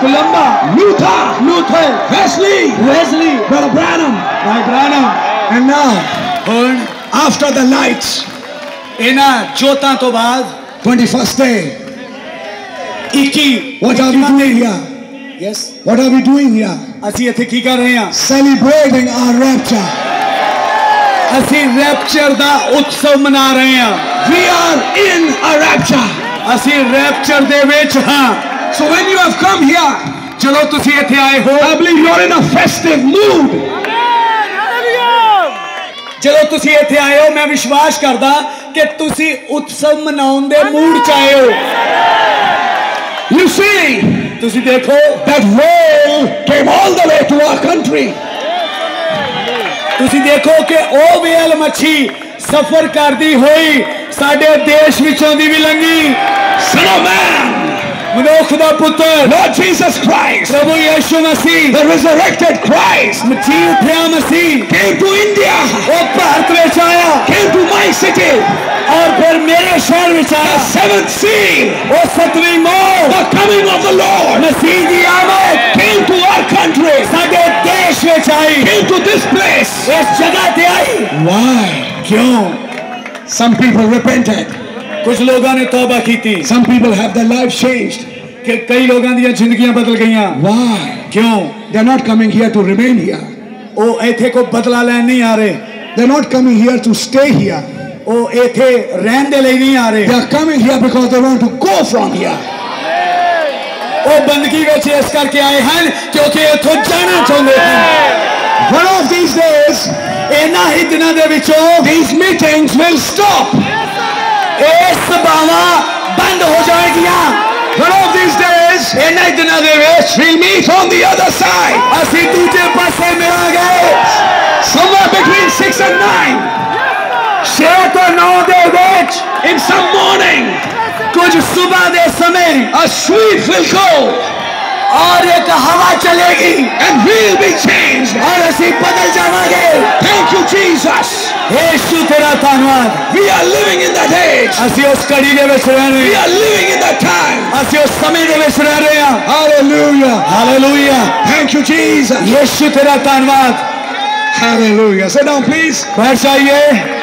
Columba, Luther, Luther, Wesley, Wesley, Brother Branham. Bhai Branham And now, ਹੁਣ after the lights, ਇਹਨਾਂ ਜੋਤਾਂ ਤੋਂ ਬਾਅਦ 21st day, 21 what are we doing here? Yes What are we doing here? ਅਸੀਂ ਇੱਥੇ ਕੀ ਕਰ ਰਹੇ ਹਾਂ Celebrating our rapture. ਅਸੀਂ ਰੈਪਚਰ ਦਾ ਉਤਸਵ ਮਨਾ ਰਹੇ ਹਾਂ We are in a rapture. ਅਸੀਂ ਰੈਪਚਰ ਦੇ ਵਿੱਚ ਹਾਂ So when you have come here, ਜਦੋਂ ਤੁਸੀਂ ਇੱਥੇ ਆਏ ਹੋ I believe you're in a festive mood. ਜਦੋਂ ਤੁਸੀਂ ਇੱਥੇ ਆਏ ਹੋ ਮੈਂ ਵਿਸ਼ਵਾਸ ਕਰਦਾ ਕਿ ਤੁਸੀਂ ਉਤਸਵ ਮਨਾਉਣ ਦੇ ਮੂਡ ਚ ਆਏ ਹੋ You see, ਤੁਸੀਂ ਦੇਖੋ that whale came all the way to our country. ਤੁਸੀਂ ਦੇਖੋ ਕਿ ਉਹ ਵੇਲ ਮੱਛੀ ਸਫ਼ਰ ਕਰਦੀ ਹੋਈ ਸਾਡੇ ਦੇਸ਼ ਵਿੱਚੋਂ ਦੀ ਵੀ ਲੰਗੀ Son of Lord Jesus Christ, the resurrected Christ, came to India, came to my city, the seventh more the coming of the Lord, the came to our country, came to this place. Why? Some people repented. repented. ਕੁਝ ਲੋਕਾਂ ਨੇ ਤੌਬਾ ਕੀਤੀ Some people have their lives changed. ਕਿ ਕਈ ਲੋਕਾਂ ਦੀਆਂ ਜ਼ਿੰਦਗੀਆਂ ਬਦਲ ਗਈਆਂ Why? ਕਿਉਂ They're not coming here to remain here. ਉਹ ਇੱਥੇ ਕੋਈ ਬਦਲਾ ਲੈਣ ਨਹੀਂ ਆ ਰਹੇ They're not coming here to stay here. ਉਹ ਇੱਥੇ ਰਹਿਣ ਦੇ ਲਈ ਨਹੀਂ ਆ ਰਹੇ They are coming here because they want to go from here. ਉਹ ਬੰਦਗੀ ਵਿੱਚ ਇਸ ਕਰਕੇ ਆਏ ਹਨ ਕਿਉਂਕਿ ਇੱਥੋਂ ਜਾਣਾ ਚਾਹੁੰਦੇ ਹਨ One of these days, ਇਹਨਾਂ ਹੀ ਦਿਨਾਂ ਦੇ ਵਿੱਚੋਂ these meetings will stop. ਇਹ ਸਭਾਵਾਂ ਬੰਦ ਹੋ ਜਾਣਗੀਆਂ One of these days, ਇਹਨਾਂ ਹੀ ਦਿਨਾਂ ਦੇ ਵਿੱਚ we'll meet on the other side, ਅਸੀਂ ਦੂਜੇ ਪਾਸੇ ਮਿਲਾਂਗੇ somewhere between 6 and 9, 6 ਤੋਂ 9 ਦੇ ਵਿੱਚ in some morning. ਕੁਝ ਸਵੇਰ ਦੇ ਸਮੇਂ A sweep will go, ਔਰ ਇੱਕ ਹਵਾ ਚਲੇਗੀ and we'll be changed. ਔਰ ਅਸੀਂ ਬਦਲ ਜਾਵਾਂਗੇ Thank you, Jesus. ਯੇਸ਼ੂ ਤੇਰਾ ਧੰਨਵਾਦ We are living in that age. ਅਸੀਂ ਉਸ ਦੇ ਵਿੱਚ ਰਹਿ ਰਹੇ ਹਾਂ. We are living in that time. ਅਸੀਂ ਉਸ ਸਮੇਂ ਦੇ ਵਿੱਚ ਰਹਿ ਰਹੇ ਹਾਂ। Hallelujah. Hallelujah. Thank you Jesus. ਯਿਸੂ ਤੇਰਾ ਧੰਨਵਾਦ। Hallelujah. Sit down please. ਬੈਠ ਜਾਈਏ।